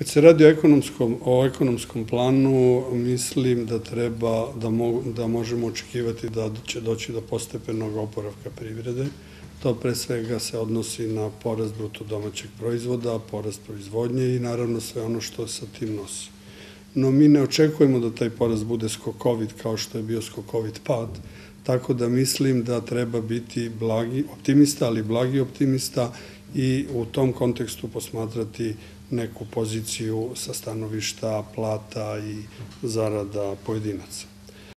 Kad se radi o ekonomskom, o ekonomskom planu, mislim da treba, da, mo, da možemo očekivati da će doći do postepenog oporavka privrede. To pre svega se odnosi na porast bruto domaćeg proizvoda, porast proizvodnje i naravno sve ono što sa tim nosi. No mi ne očekujemo da taj porast bude skokovit kao što je bio skokovit pad, tako da mislim da treba biti blagi optimista, ali blagi optimista i u tom kontekstu posmatrati neku poziciju sa stanovišta plata i zarada pojedinaca.